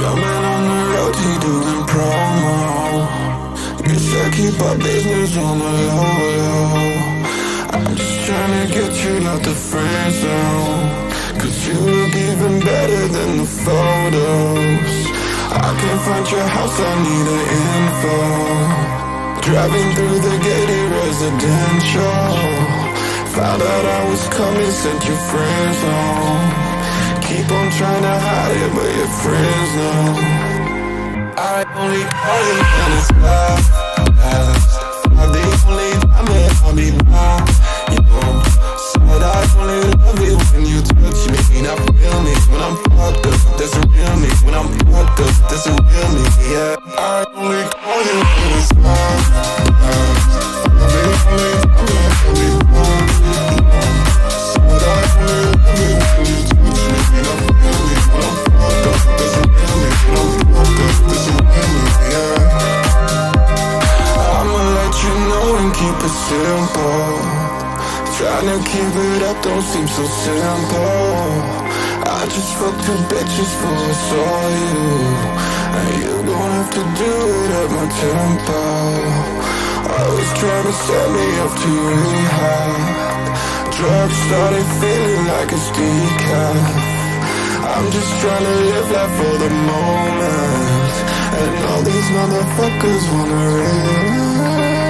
Young man on the road, he doing promo. You said keep our business on the low, low I'm just trying to get you out the friend zone. Cause you look even better than the photos. I can't find your house, I need the info. Driving through the gated residential. Found out I was coming, sent your friends home your friends know I only call you when it's last I'm the only that I'll be by You know Said I only love it when you touch me. Now feel me when I'm fucked up. That's a real me. When I'm fucked up That's a real me, yeah I only Trying to keep it up don't seem so simple. I just fucked two bitches for I saw you. And you don't have to do it at my tempo. I was trying to set me up to rehab. Drugs started feeling like a decaf I'm just trying to live life for the moment. And all these motherfuckers wanna real